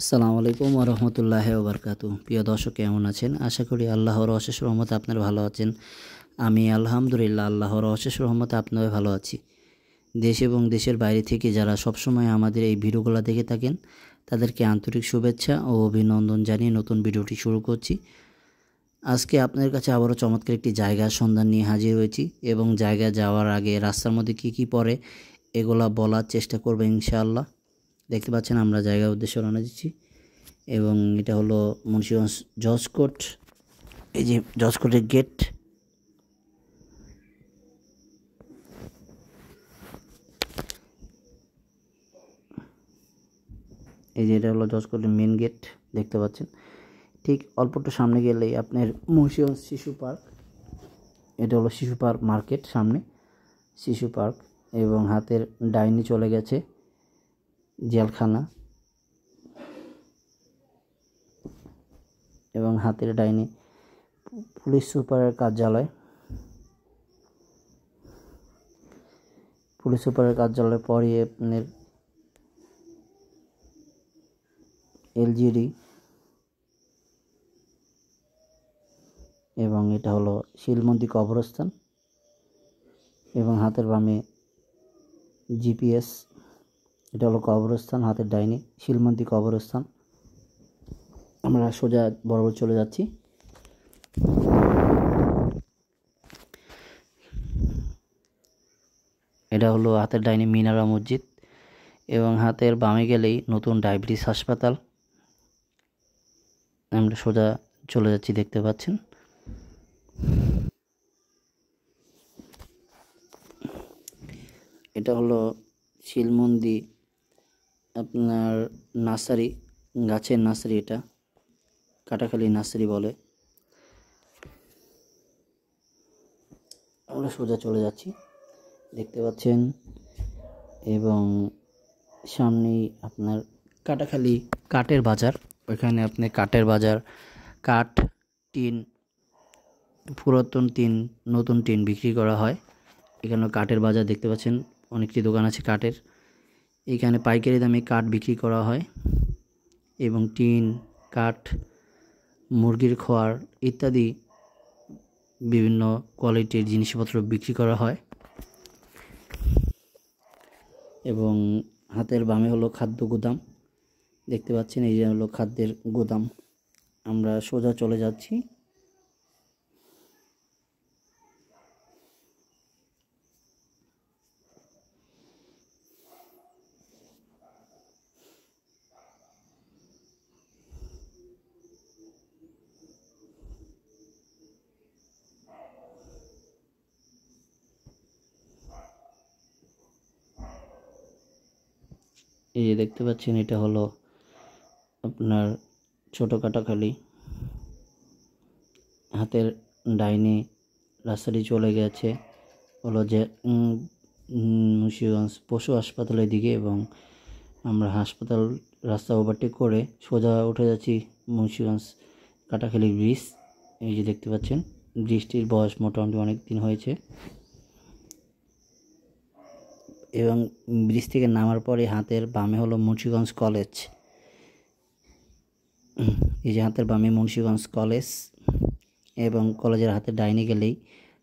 আসসালামু আলাইকুম রহমতুল্লাহ ওবরকাতু প্রিয় দর্শক, কেমন আছেন? আশা করি আল্লাহর অশেষ রহমতে আপনারা ভালো আছেন। আমি আলহামদুলিল্লাহ আল্লাহর অশেষ রহমতে আপনারা ভালো আছি। দেশ এবং দেশের বাইরে থেকে যারা সবসময় আমাদের এই ভিডিওগুলো দেখে থাকেন, তাদেরকে আন্তরিক শুভেচ্ছা ও অভিনন্দন জানিয়ে নতুন ভিডিওটি শুরু করছি। আজকে আপনার কাছে আবারও চমৎকার একটি জায়গার সন্ধান নিয়ে হাজির হয়েছি এবং জায়গা যাওয়ার আগে রাস্তার মধ্যে কি কি পড়ে, এগুলা বলার চেষ্টা করবে ইনশাআল্লাহ। দেখতে পাচ্ছেন আমরা জায়গার উদ্দেশ্যে রওনা দিচ্ছি। এবং এটা হলো মুন্সিগঞ্জ জজকোট এই যে জজকোটের গেট। এই যে এটা হলো জজকোটের মেন গেট দেখতে পাচ্ছেন। ঠিক অল্পটা সামনে গেলেই আপনার মুন্সিগঞ্জ শিশু পার্ক। এটা হলো শিশু পার্ক মার্কেট সামনে। শিশু পার্ক এবং হাতের ডাইনি চলে গেছে। জেলখানা এবং হাতের ডাইনি পুলিশ সুপারের কার্যালয়। পুলিশ সুপারের কার্যালয় পরই আপনার এলজিডি এবং এটা হলো শিলমন্দি কবরস্থান এবং হাতের বামে জিপিএস এটা হলো কবরস্থান, হাতের ডাইনি শিলমন্দি কবরস্থান। আমরা সোজা বরাবর চলে যাচ্ছি। এটা হলো হাতের ডাইনি মিনারা মসজিদ এবং হাতের বামে গেলেই নতুন ডায়াবেটিস হাসপাতাল। আমরা সোজা চলে যাচ্ছি, দেখতে পাচ্ছেন। এটা হলো শিলমন্দি আপনার নার্সারি, গাছের নার্সারি এটা, কাটাখালি নার্সারি বলে। আমরা সোজা চলে যাচ্ছি, দেখতে পাচ্ছেন, এবং সামনেই আপনার কাটাখালি কাঠের বাজার। ওইখানে আপনি কাঠের বাজার, কাঠ, টিন, পুরাতন টিন, নতুন টিন বিক্রি করা হয়। এখানে কাঠের বাজার দেখতে পাচ্ছেন, অনেকটি দোকান আছে কাঠের। এখানে পাইকারি দামে কাঠ বিক্রি করা হয় এবং টিন, কাঠ, মুরগির খোয়ার ইত্যাদি বিভিন্ন কোয়ালিটির জিনিসপত্র বিক্রি করা হয়। এবং হাতের বামে হলো খাদ্য গুদাম। দেখতে পাচ্ছেন এই যে হলো খাদ্যের গুদাম। আমরা সোজা চলে যাচ্ছি। এই যে দেখতে পাচ্ছেন, এটা হলো আপনার ছোটো কাটাখালি হাতের ডাইনে রাস্তাটি চলে গেছে, হলো যে মুন্সিগঞ্জ পশু হাসপাতালের দিকে এবং আমরা হাসপাতাল রাস্তা ওভারটেক করে সোজা উঠে যাচ্ছি মুন্সিগঞ্জ কাটাখালি ব্রিজ। এই যে দেখতে পাচ্ছেন, ব্রিজটির বয়স মোটামুটি অনেক দিন হয়েছে। এবং ব্রিজ থেকে নামার পরে হাতের বামে হলো মুন্সিগঞ্জ কলেজ। এই যে হাতের বামে মুন্সিগঞ্জ কলেজ এবং কলেজের হাতে ডাইনে গেলেই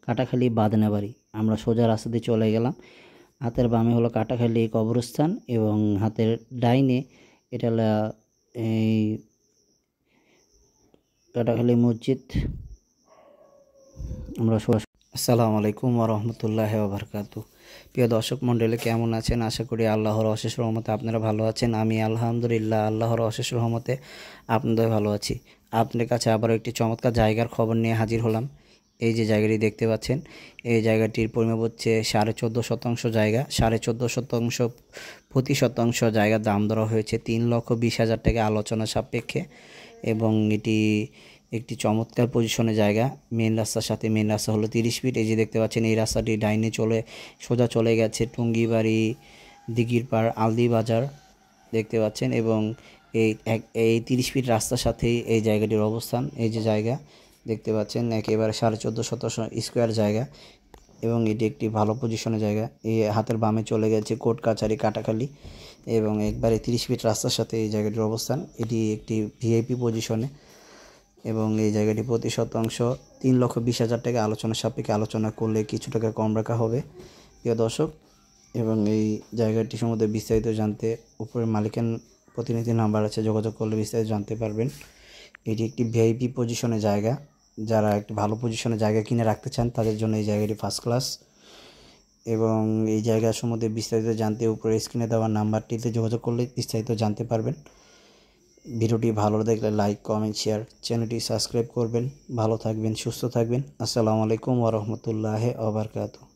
কাটাখালি বাদনা বাড়ি আমরা সোজা রাস্তা দিয়ে চলে গেলাম। হাতের বামে হলো কাটাখালি কবরস্থান এবং হাতের ডাইনে এটা হলো, এই কাটাখালি মসজিদ। আমরা সোজা আসসালামু আলাইকুম রহমতুল্লাহ বারকাতু প্রিয় দর্শক মণ্ডলী, কেমন আছেন? আশা করি আল্লাহর অশেষ রহমতে আপনারা ভালো আছেন। আমি আলহামদুলিল্লাহ আল্লাহর অশেষ রহমতে আপনাদের ভালো আছি। আপনাদের কাছে আবারও একটি চমৎকার জায়গার খবর নিয়ে হাজির হলাম। এই যে জায়গাটি দেখতে পাচ্ছেন, এই জায়গাটির পরিমাপ হচ্ছে সাড়ে চোদ্দ শতাংশ জায়গা। সাড়ে চোদ্দ শতাংশ, প্রতি শতাংশ জায়গার দাম ধরা হয়েছে তিন লক্ষ বিশ হাজার টাকা আলোচনা সাপেক্ষে এবং এটি একটি চমৎকার পজিশনে জায়গা। মেন রাস্তার সাথে মেন রাস্তা হলো তিরিশ ফিট এই যে দেখতে পাচ্ছেন, এই রাস্তাটি ডাইনে চলে, সোজা চলে গেছে টুঙ্গিবাড়ি, দিঘির পাড়, আলদি বাজার দেখতে পাচ্ছেন এবং এই এক, এই তিরিশ ফিট রাস্তার সাথেই এই জায়গাটির অবস্থান। এই যে জায়গা দেখতে পাচ্ছেন, একেবারে সাড়ে চোদ্দ শতাংশ স্কোয়ার জায়গা এবং এটি একটি ভালো পজিশনের জায়গা। এই হাতের বামে চলে গেছে কোর্ট কাছারি, কাটাখালি এবং একবারে তিরিশ ফিট রাস্তার সাথে এই জায়গাটির অবস্থান। এটি একটি ভিআইপি পজিশনে এবং এই জায়গাটি প্রতি শতাংশ তিন লক্ষ বিশ হাজার টাকা আলোচনা সাপেক্ষে আলোচনা করলে কিছু টাকা কম রাখা হবে। প্রিয় দর্শক, এবং এই জায়গাটি সম্বন্ধে বিস্তারিত জানতে উপরে মালিকান প্রতিনিধি নাম্বার আছে, যোগাযোগ করলে বিস্তারিত জানতে পারবেন। এটি একটি ভিআইপি পজিশনে জায়গা। যারা একটি ভালো পজিশনে জায়গা কিনে রাখতে চান, তাদের জন্য এই জায়গাটি ফার্স্ট ক্লাস এবং এই জায়গা সম্বন্ধে বিস্তারিত জানতে উপরে স্ক্রিনে দেওয়া নাম্বারটিতে যোগাযোগ করলে বিস্তারিত জানতে পারবেন। ভিডিওটি ভালো দেখলে লাইক, কমেন্ট, শেয়ার, চ্যানেলটি সাবস্ক্রাইব করবেন। ভালো থাকবেন, সুস্থ থাকবেন। আসসালামু আলাইকুম ওরহমতুল্লাহ আবরকাতু